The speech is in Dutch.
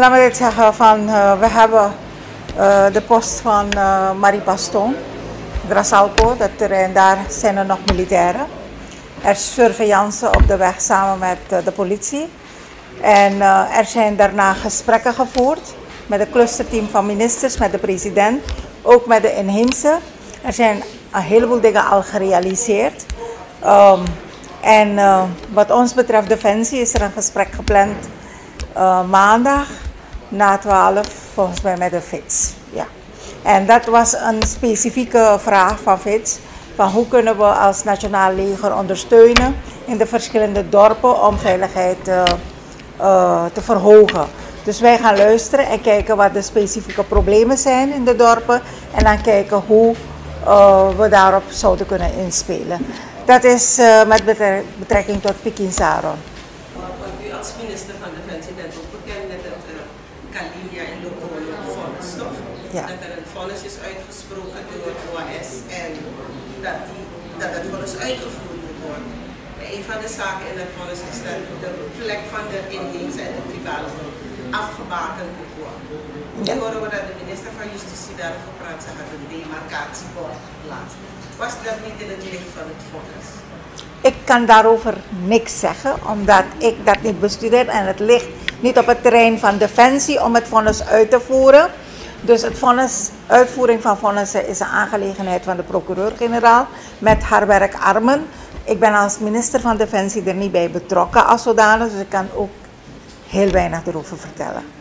laat dit zeggen, van, uh, we hebben uh, de post van uh, Marie Paston, Grasalpo, dat terrein, daar zijn er nog militairen. Er is surveillance op de weg samen met de politie. En er zijn daarna gesprekken gevoerd met het clusterteam van ministers, met de president, ook met de inheemse. Er zijn een heleboel dingen al gerealiseerd. Um, en wat ons betreft Defensie is er een gesprek gepland maandag na 12, volgens mij met de FITS. Ja. En dat was een specifieke vraag van FITS. Van hoe kunnen we als Nationaal Leger ondersteunen in de verschillende dorpen om veiligheid uh, te verhogen. Dus wij gaan luisteren en kijken wat de specifieke problemen zijn in de dorpen. En dan kijken hoe we daarop zouden kunnen inspelen. Dat is met betrekking tot Pikin Saron. U als minister van Defensie bent ook bekend met het Kalia en Lokolo vonnis, toch? Ja. Dat er een vonnis is uitgesproken door OAS en dat, die, dat het vonnis uitgevoerd moet worden. Een van de zaken in dat vonnis is dat de plek van de inheemse en de tribale afgebakend moet worden. Nu horen we dat de van Justitie daarover praat, ze gaat een demarcatiebord plaatsen. Was dat niet in het licht van het vonnis? Ik kan daarover niks zeggen, omdat ik dat niet bestudeer en het ligt niet op het terrein van Defensie om het vonnis uit te voeren. Dus het vonnis, uitvoering van vonnissen is een aangelegenheid van de procureur-generaal met haar werkarmen. Ik ben als minister van Defensie er niet bij betrokken als zodanig, dus ik kan ook heel weinig erover vertellen.